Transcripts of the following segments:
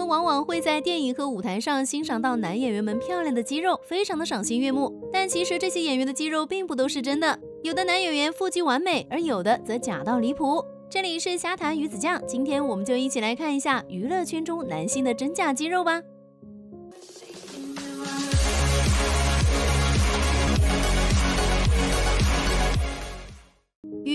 们往往会在电影和舞台上欣赏到男演员们漂亮的肌肉，非常的赏心悦目。但其实这些演员的肌肉并不都是真的，有的男演员腹肌完美，而有的则假到离谱。这里是瞎谈鱼子酱，今天我们就一起来看一下娱乐圈中男星的真假肌肉吧。《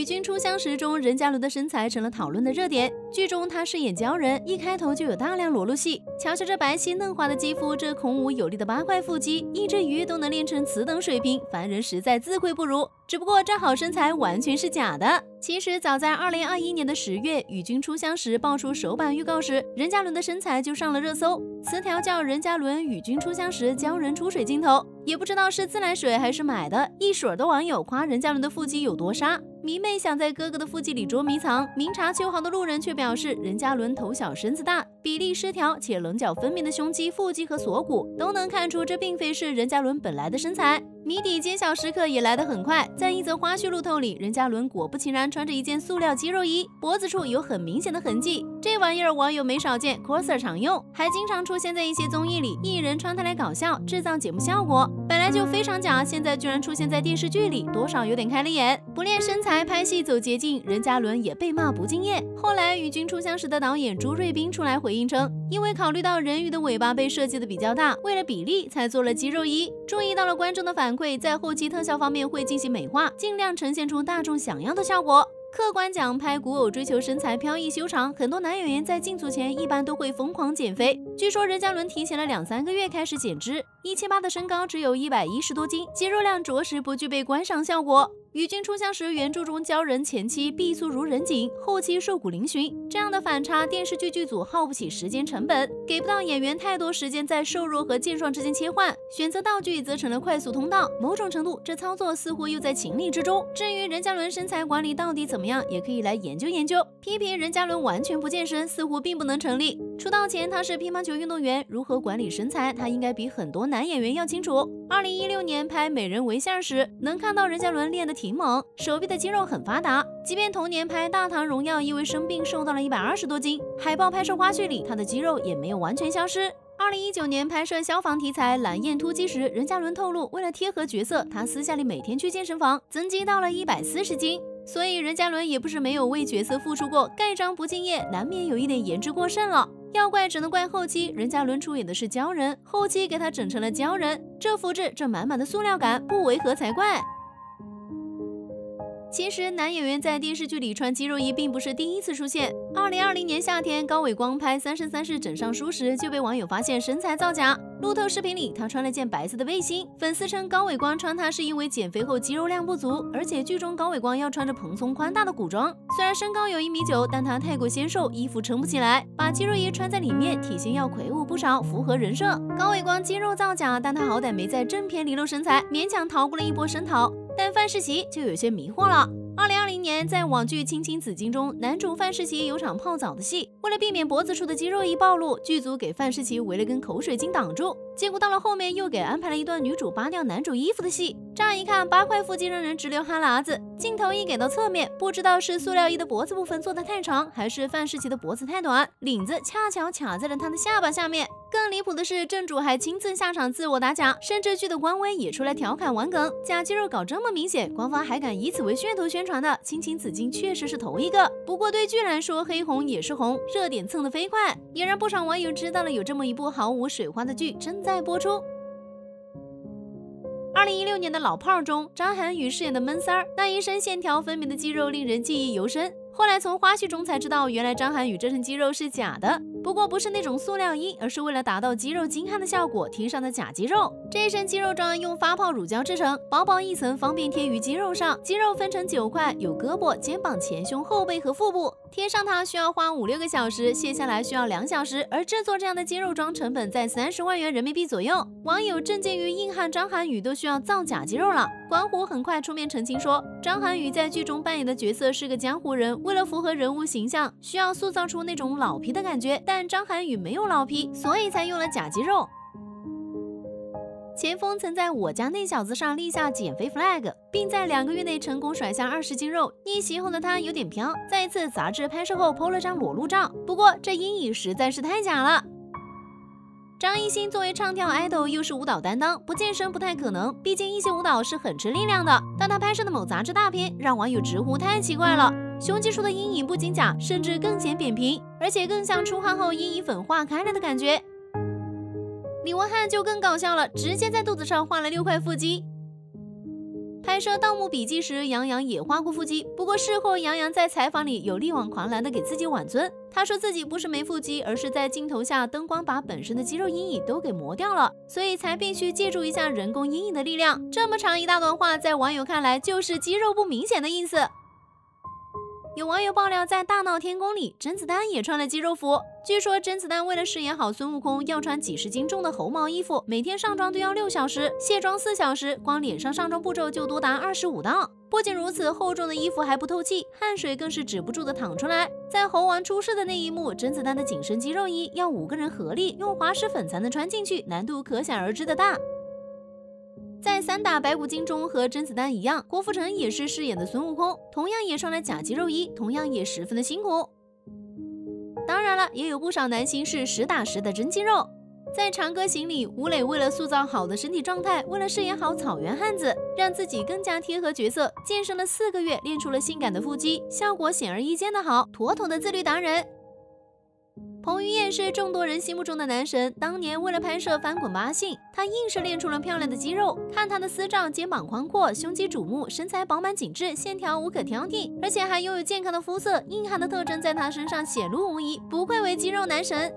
与君初相识》中，任嘉伦的身材成了讨论的热点。剧中他饰演鲛人，一开头就有大量裸露戏。瞧瞧这白皙嫩滑的肌肤，这孔武有力的八块腹肌，一只鱼都能练成此等水平，凡人实在自愧不如。只不过这好身材完全是假的。其实早在二零二一年的十月，《与君初相识》爆出首版预告时，任嘉伦的身材就上了热搜。词条叫“任嘉伦与君初相识，鲛人出水镜头”，也不知道是自来水还是买的，一水的网友夸任嘉伦的腹肌有多沙。迷妹想在哥哥的腹肌里捉迷藏，明察秋毫的路人却表示任嘉伦头小身子大，比例失调且棱角分明的胸肌、腹肌和锁骨都能看出这并非是任嘉伦本来的身材。谜底揭晓时刻也来得很快，在一则花絮路透里，任嘉伦果不其然穿着一件塑料肌肉衣，脖子处有很明显的痕迹。这玩意儿网友没少见，coser 常用，还经常出现在一些综艺里，艺人穿它来搞笑，制造节目效果。本来就非常假，现在居然出现在电视剧里，多少有点开了眼。不练身材，拍戏走捷径，任嘉伦也被骂不敬业。后来与君初相识的导演朱瑞斌出来回应称，因为考虑到人鱼的尾巴被设计的比较大，为了比例才做了肌肉衣。注意到了观众的反。馈在后期特效方面会进行美化，尽量呈现出大众想要的效果。客观讲，拍古偶追求身材飘逸修长，很多男演员在进组前一般都会疯狂减肥。据说任嘉伦提前了两三个月开始减脂，一七八的身高只有一百一十多斤，肌肉量着实不具备观赏效果。与君初相识原著中鲛人前期臂粗如人颈，后期瘦骨嶙峋，这样的反差，电视剧剧组耗不起时间成本，给不到演员太多时间在瘦弱和健壮之间切换，选择道具则成了快速通道。某种程度，这操作似乎又在情理之中。至于任嘉伦身材管理到底怎么样，也可以来研究研究。批评任嘉伦完全不健身，似乎并不能成立。出道前他是乒乓球运动员，如何管理身材，他应该比很多男男演员要清楚。二零一六年拍《美人为馅》时，能看到任嘉伦练得挺猛，手臂的肌肉很发达。即便同年拍《大唐荣耀》，因为生病瘦到了一百二十多斤，海报拍摄花絮里他的肌肉也没有完全消失。二零一九年拍摄消防题材《蓝焰突击》时，任嘉伦透露，为了贴合角色，他私下里每天去健身房增肌到了一百四十斤。所以任嘉伦也不是没有为角色付出过，盖章不敬业，难免有一点言之过甚了。要怪只能怪后期，任嘉伦出演的是鲛人，后期给他整成了鲛人，这肤质，这满满的塑料感，不违和才怪。其实男演员在电视剧里穿肌肉衣并不是第一次出现。二零二零年夏天，高伟光拍《三生三世枕上书》时，就被网友发现身材造假。路透视频里，他穿了件白色的背心，粉丝称高伟光穿它是因为减肥后肌肉量不足，而且剧中高伟光要穿着蓬松宽大的古装。虽然身高有一米九，但他太过纤瘦，衣服撑不起来，把肌肉衣穿在里面，体型要魁梧不少，符合人设。高伟光肌肉造假，但他好歹没在正片里露身材，勉强逃过了一波声讨。但范世琦就有些迷惑了。二零二零年，在网剧《青青子衿》中，男主范世琦有场泡澡的戏，为了避免脖子处的肌肉一暴露，剧组给范世琦围了根口水巾挡住。结果到了后面，又给安排了一段女主扒掉男主衣服的戏。乍一看，八块腹肌让人直流哈喇子。镜头一给到侧面，不知道是塑料衣的脖子部分做的太长，还是范世琦的脖子太短，领子恰巧卡在了他的下巴下面。更离谱的是，正主还亲自下场自我打假，甚至剧的官微也出来调侃玩梗，假肌肉搞这么明显，官方还敢以此为噱头宣传的，青青子衿确实是头一个。不过对剧来说，黑红也是红，热点蹭得飞快，也让不少网友知道了有这么一部毫无水花的剧正再播出。二零一六年的老炮儿中，张涵予饰演的闷三儿，那一身线条分明的肌肉令人记忆犹深。后来从花絮中才知道，原来张涵予这身肌肉是假的，不过不是那种塑料衣，而是为了达到肌肉精悍的效果贴上的假肌肉。这一身肌肉装用发泡乳胶制成，薄薄一层，方便贴于肌肉上。肌肉分成九块，有胳膊、肩膀、前胸、后背和腹部。贴上它需要花五六个小时，卸下来需要两小时。而制作这样的肌肉装成本在三十万元人民币左右。网友震惊于硬汉张涵予都需要造假肌肉了。管虎很快出面澄清说，张涵予在剧中扮演的角色是个江湖人。为了符合人物形象，需要塑造出那种老皮的感觉，但张涵予没有老皮，所以才用了假肌肉。钱枫曾在我家那小子上立下减肥 flag，并在两个月内成功甩下二十斤肉。逆袭后的他有点飘，在一次杂志拍摄后 PO 了张裸露照，不过这阴影实在是太假了。张艺兴作为唱跳 idol，又是舞蹈担当，不健身不太可能，毕竟一些舞蹈是很吃力量的。但他拍摄的某杂志大片，让网友直呼太奇怪了，胸肌处的阴影不仅假，甚至更显扁平，而且更像出汗后阴影粉化开了的感觉。李文翰就更搞笑了，直接在肚子上画了六块腹肌。拍摄《盗墓笔记》时，杨洋也画过腹肌，不过事后杨洋在采访里有力挽狂澜的给自己挽尊，他说自己不是没腹肌，而是在镜头下灯光把本身的肌肉阴影都给磨掉了，所以才必须借助一下人工阴影的力量。这么长一大段话，在网友看来就是肌肉不明显的意思。有网友爆料，在《大闹天宫》里，甄子丹也穿了肌肉服。据说甄子丹为了饰演好孙悟空，要穿几十斤重的猴毛衣服，每天上妆都要六小时，卸妆四小时，光脸上上妆步骤就多达二十五道。不仅如此，厚重的衣服还不透气，汗水更是止不住的淌出来。在猴王出世的那一幕，甄子丹的紧身肌肉衣要五个人合力用滑石粉才能穿进去，难度可想而知的大。在《三打白骨精》中，和甄子丹一样，郭富城也是饰演的孙悟空，同样也穿了假肌肉衣，同样也十分的辛苦。当然了，也有不少男星是实打实的真肌肉。在《长歌行》里，吴磊为了塑造好的身体状态，为了饰演好草原汉子，让自己更加贴合角色，健身了四个月，练出了性感的腹肌，效果显而易见的好，妥妥的自律达人。彭于晏是众多人心目中的男神，当年为了拍摄《翻滚吧，阿信》，他硬是练出了漂亮的肌肉。看他的私照，肩膀宽阔，胸肌瞩目，身材饱满紧致，线条无可挑剔，而且还拥有健康的肤色，硬汉的特征在他身上显露无遗，不愧为肌肉男神。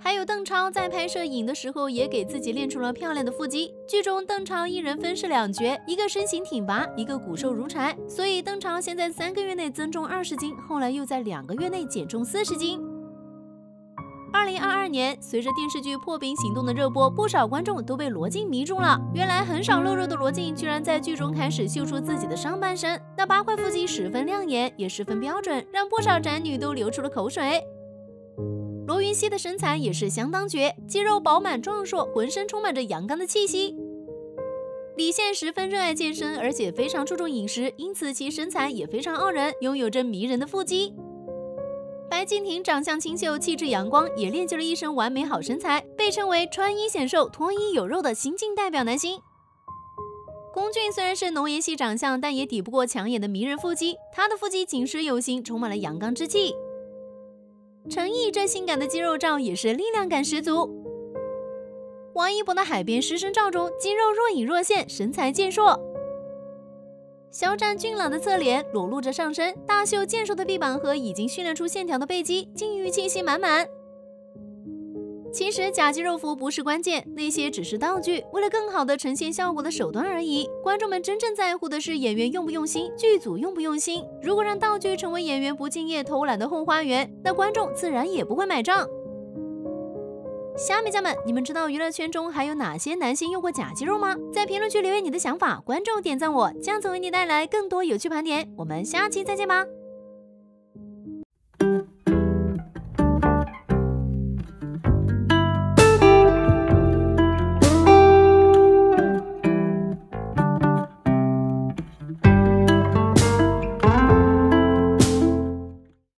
还有邓超在拍摄《影》的时候，也给自己练出了漂亮的腹肌。剧中邓超一人分饰两角，一个身形挺拔，一个骨瘦如柴，所以邓超先在三个月内增重二十斤，后来又在两个月内减重四十斤。二零二二年，随着电视剧《破冰行动》的热播，不少观众都被罗晋迷住了。原来很少露肉的罗晋，居然在剧中开始秀出自己的上半身，那八块腹肌十分亮眼，也十分标准，让不少宅女都流出了口水。罗云熙的身材也是相当绝，肌肉饱满壮硕，浑身充满着阳刚的气息。李现十分热爱健身，而且非常注重饮食，因此其身材也非常傲人，拥有着迷人的腹肌。白敬亭长相清秀，气质阳光，也练就了一身完美好身材，被称为穿衣显瘦，脱衣有肉的新晋代表男星。龚俊虽然是浓颜系长相，但也抵不过抢眼的迷人腹肌，他的腹肌紧实有型，充满了阳刚之气。陈毅这性感的肌肉照也是力量感十足。王一博的海边师生照中，肌肉若隐若现，身材健硕。肖战俊朗的侧脸裸露着上身，大秀健硕的臂膀和已经训练出线条的背肌，禁欲气息满满。其实假肌肉服不是关键，那些只是道具，为了更好的呈现效果的手段而已。观众们真正在乎的是演员用不用心，剧组用不用心。如果让道具成为演员不敬业、偷懒的后花园，那观众自然也不会买账。虾米家们，你们知道娱乐圈中还有哪些男星用过假肌肉吗？在评论区留言你的想法，关注点赞我，这样子为你带来更多有趣盘点。我们下期再见吧。